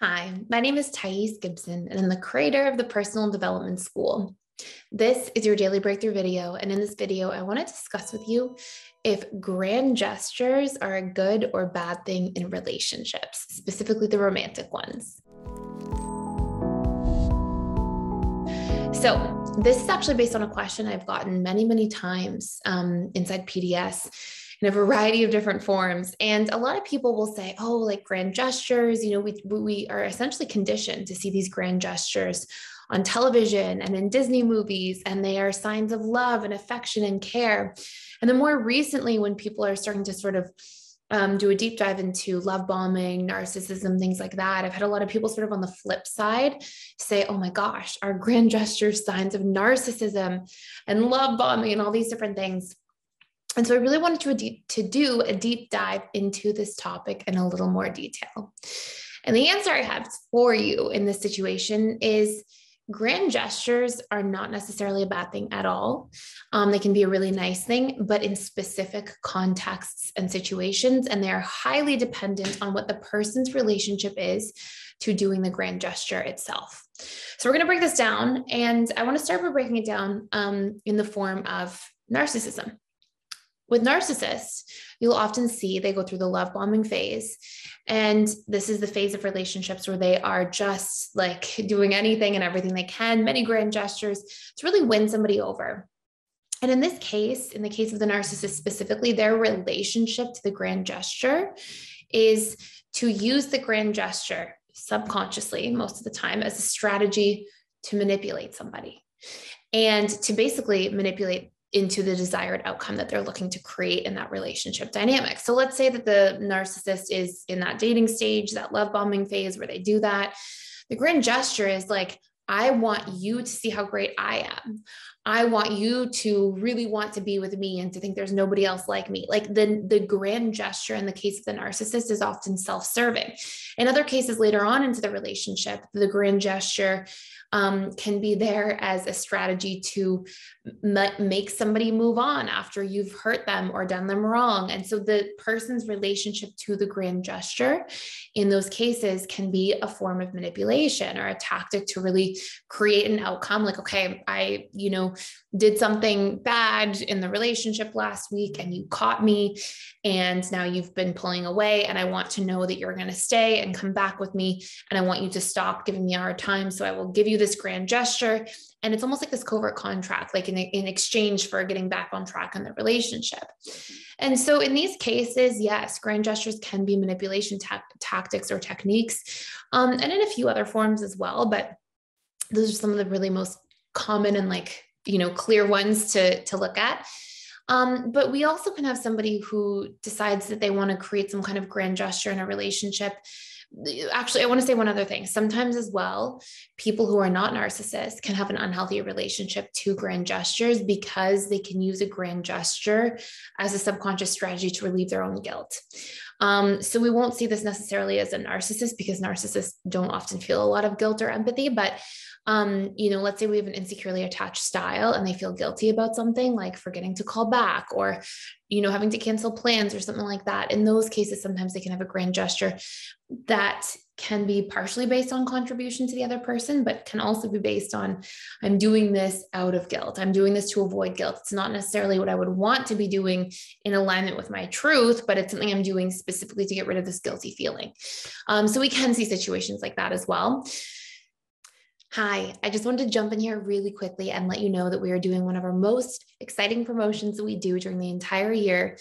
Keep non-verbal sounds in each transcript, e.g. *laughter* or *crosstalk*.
Hi, my name is Thais Gibson, and I'm the creator of the Personal Development School. This is your daily breakthrough video, and in this video, I want to discuss with you if grand gestures are a good or bad thing in relationships, specifically the romantic ones. So, this is actually based on a question I've gotten many, many times um, inside PDS in a variety of different forms. And a lot of people will say, oh, like grand gestures, you know, we, we are essentially conditioned to see these grand gestures on television and in Disney movies, and they are signs of love and affection and care. And then more recently, when people are starting to sort of um, do a deep dive into love bombing, narcissism, things like that. I've had a lot of people sort of on the flip side say, oh my gosh, our grand gestures signs of narcissism and love bombing and all these different things. And so I really wanted to, to do a deep dive into this topic in a little more detail. And the answer I have for you in this situation is grand gestures are not necessarily a bad thing at all. Um, they can be a really nice thing, but in specific contexts and situations, and they are highly dependent on what the person's relationship is to doing the grand gesture itself. So we're going to break this down, and I want to start by breaking it down um, in the form of narcissism. With narcissists, you'll often see they go through the love bombing phase. And this is the phase of relationships where they are just like doing anything and everything they can, many grand gestures to really win somebody over. And in this case, in the case of the narcissist specifically, their relationship to the grand gesture is to use the grand gesture subconsciously, most of the time, as a strategy to manipulate somebody and to basically manipulate into the desired outcome that they're looking to create in that relationship dynamic. So let's say that the narcissist is in that dating stage, that love bombing phase where they do that. The grand gesture is like, I want you to see how great I am. I want you to really want to be with me and to think there's nobody else like me. Like the, the grand gesture in the case of the narcissist is often self serving. In other cases, later on into the relationship, the grand gesture um, can be there as a strategy to m- make somebody move on after you've hurt them or done them wrong. And so the person's relationship to the grand gesture in those cases can be a form of manipulation or a tactic to really create an outcome like, okay, I, you know, did something bad in the relationship last week and you caught me and now you've been pulling away and I want to know that you're going to stay and come back with me and I want you to stop giving me hard time. So I will give you this grand gesture. And it's almost like this covert contract like in, in exchange for getting back on track in the relationship. And so in these cases yes grand gestures can be manipulation ta- tactics or techniques um, and in a few other forms as well but those are some of the really most common and like you know clear ones to to look at um, but we also can have somebody who decides that they want to create some kind of grand gesture in a relationship actually, I want to say one other thing. Sometimes, as well, people who are not narcissists can have an unhealthy relationship to grand gestures because they can use a grand gesture as a subconscious strategy to relieve their own guilt. Um, so, we won't see this necessarily as a narcissist because narcissists don't often feel a lot of guilt or empathy, but um, you know, let's say we have an insecurely attached style and they feel guilty about something like forgetting to call back or, you know, having to cancel plans or something like that. In those cases, sometimes they can have a grand gesture that can be partially based on contribution to the other person, but can also be based on I'm doing this out of guilt. I'm doing this to avoid guilt. It's not necessarily what I would want to be doing in alignment with my truth, but it's something I'm doing specifically to get rid of this guilty feeling. Um, so we can see situations like that as well. Hi, I just wanted to jump in here really quickly and let you know that we are doing one of our most exciting promotions that we do during the entire year.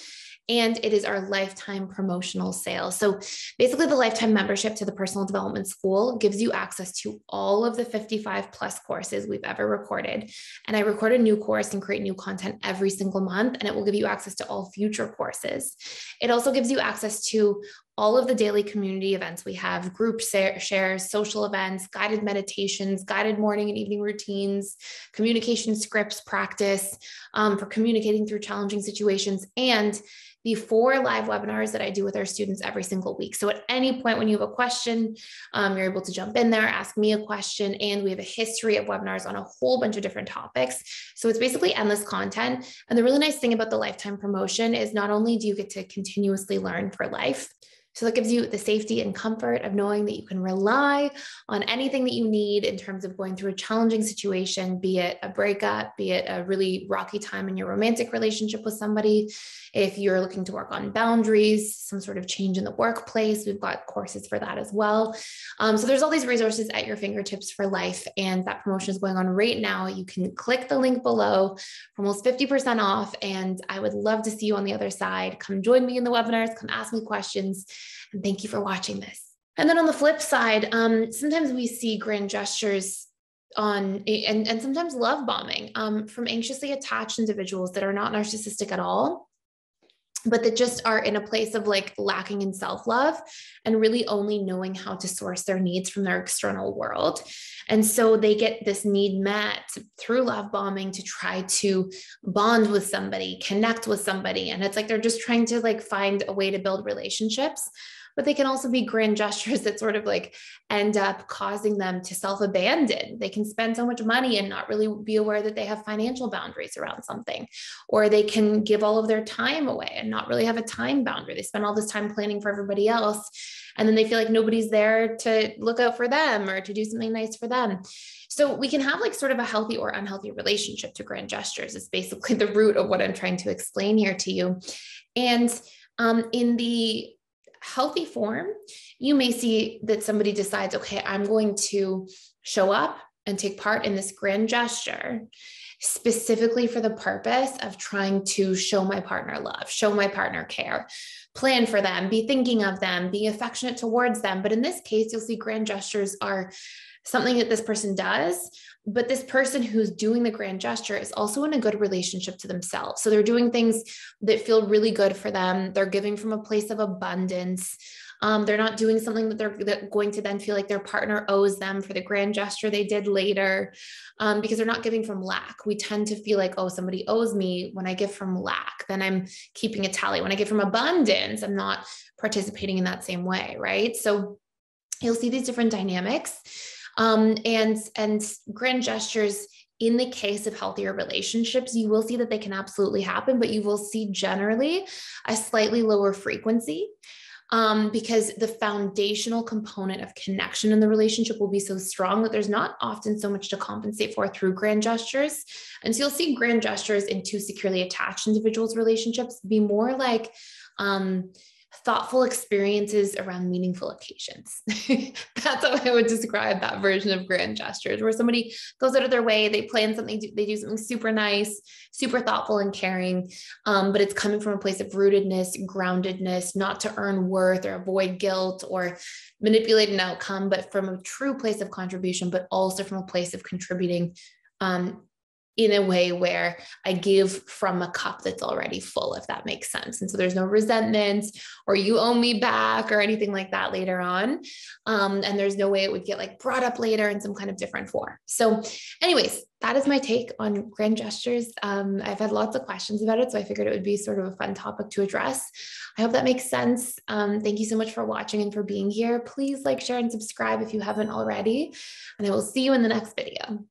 And it is our lifetime promotional sale. So basically, the lifetime membership to the personal development school gives you access to all of the 55 plus courses we've ever recorded. And I record a new course and create new content every single month, and it will give you access to all future courses. It also gives you access to all of the daily community events we have group shares, social events, guided meditations, guided morning and evening routines, communication scripts practice um, for communicating through challenging situations, and the four live webinars that I do with our students every single week. So at any point when you have a question, um, you're able to jump in there, ask me a question, and we have a history of webinars on a whole bunch of different topics. So it's basically endless content. And the really nice thing about the lifetime promotion is not only do you get to continuously learn for life, So that gives you the safety and comfort of knowing that you can rely on anything that you need in terms of going through a challenging situation, be it a breakup, be it a really rocky time in your romantic relationship with somebody. If you're looking to work on boundaries, some sort of change in the workplace, we've got courses for that as well. Um, so there's all these resources at your fingertips for life. And that promotion is going on right now. You can click the link below for almost 50% off. And I would love to see you on the other side. Come join me in the webinars, come ask me questions. And thank you for watching this. And then on the flip side, um, sometimes we see grand gestures on and, and sometimes love bombing um, from anxiously attached individuals that are not narcissistic at all but that just are in a place of like lacking in self love and really only knowing how to source their needs from their external world. And so they get this need met through love bombing to try to bond with somebody, connect with somebody. And it's like they're just trying to like find a way to build relationships but they can also be grand gestures *laughs* that sort of like end up causing them to self abandon. They can spend so much money and not really be aware that they have financial boundaries around something, or they can give all of their time away and not really have a time boundary. They spend all this time planning for everybody else. And then they feel like nobody's there to look out for them or to do something nice for them. So we can have like sort of a healthy or unhealthy relationship to grand gestures. It's basically *laughs* the root of what I'm trying to explain here to you. And um, in the healthy form, you may see that somebody decides, okay, I'm going to show up and take part in this grand gesture specifically for the purpose of trying to show my partner love, show my partner care, plan for them, be thinking of them, be affectionate towards them. But in this case, you'll see grand gestures are something that this person does but this person who's doing the grand gesture is also in a good relationship to themselves. So they're doing things that feel really good for them. They're giving from a place of abundance. Um, they're not doing something that they're, that going to then feel like their partner owes them for the grand gesture they did later um, because they're not giving from lack. We tend to feel like, oh, somebody owes me when I give from lack, then I'm keeping a tally. When I give from abundance, I'm not participating in that same way, right? So you'll see these different dynamics. Um, and and grand gestures in the case of healthier relationships, you will see that they can absolutely happen, but you will see generally a slightly lower frequency um, because the foundational component of connection in the relationship will be so strong that there's not often so much to compensate for through grand gestures. And so you'll see grand gestures in two securely attached individuals' relationships be more like, um, thoughtful experiences around meaningful occasions. *laughs* That's how I would describe that version of grand gestures, where somebody goes out of their way, they plan something, they do something super nice, super thoughtful and caring, um, but it's coming from a place of rootedness, groundedness, not to earn worth or avoid guilt or manipulate an outcome, but from a true place of contribution, but also from a place of contributing um, in a way where I give from a cup that's already full, if that makes sense. And so there's no resentment or you owe me back or anything like that later on. Um, and there's no way it would get like brought up later in some kind of different form. So, anyways, that is my take on grand gestures. Um, I've had lots of questions about it, so I figured it would be sort of a fun topic to address. I hope that makes sense. Um, thank you so much for watching and for being here. Please like, share, and subscribe if you haven't already. And I will see you in the next video.